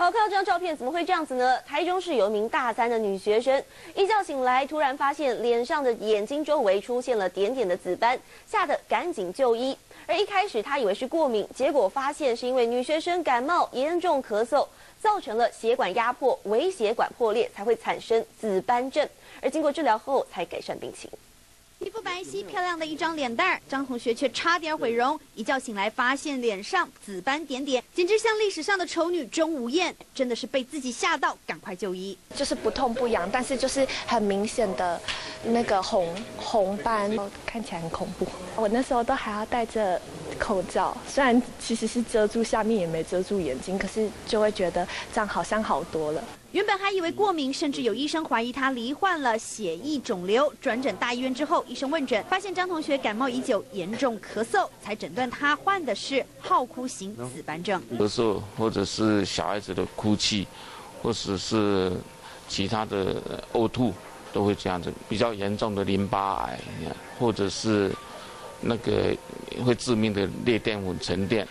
好，看到这张照片，怎么会这样子呢？台中市有一名大三的女学生，一觉醒来，突然发现脸上的眼睛周围出现了点点的紫斑，吓得赶紧就医。而一开始她以为是过敏，结果发现是因为女学生感冒严重咳嗽，造成了血管压迫、微血管破裂，才会产生紫斑症。而经过治疗后，才改善病情。皮肤白皙、漂亮的一张脸蛋儿，张同学却差点毁容。一觉醒来，发现脸上紫斑点点，简直像历史上的丑女钟无艳，真的是被自己吓到，赶快就医。就是不痛不痒，但是就是很明显的那个红红斑，看起来很恐怖。我那时候都还要戴着口罩，虽然其实是遮住下面，也没遮住眼睛，可是就会觉得这样好像好多了。原本还以为过敏，甚至有医生怀疑他罹患了血液肿瘤。转诊大医院之后，医生问诊发现张同学感冒已久，严重咳嗽，才诊断他患的是好哭型紫斑症。咳嗽或者是小孩子的哭泣，或者是其他的呕吐，都会这样子。比较严重的淋巴癌，或者是那个会致命的裂淀粉沉淀。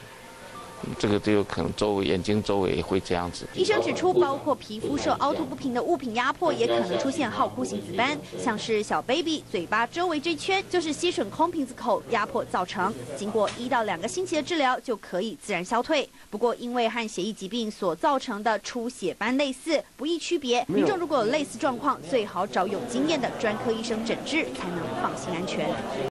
这个都有可能，周围眼睛周围也会这样子。医生指出，包括皮肤受凹凸不平的物品压迫，也可能出现好哭型紫斑，像是小 baby 嘴巴周围这圈，就是吸吮空瓶子口压迫造成。经过一到两个星期的治疗，就可以自然消退。不过，因为和血液疾病所造成的出血斑类似，不易区别。民众如果有类似状况，最好找有经验的专科医生诊治，才能放心安全。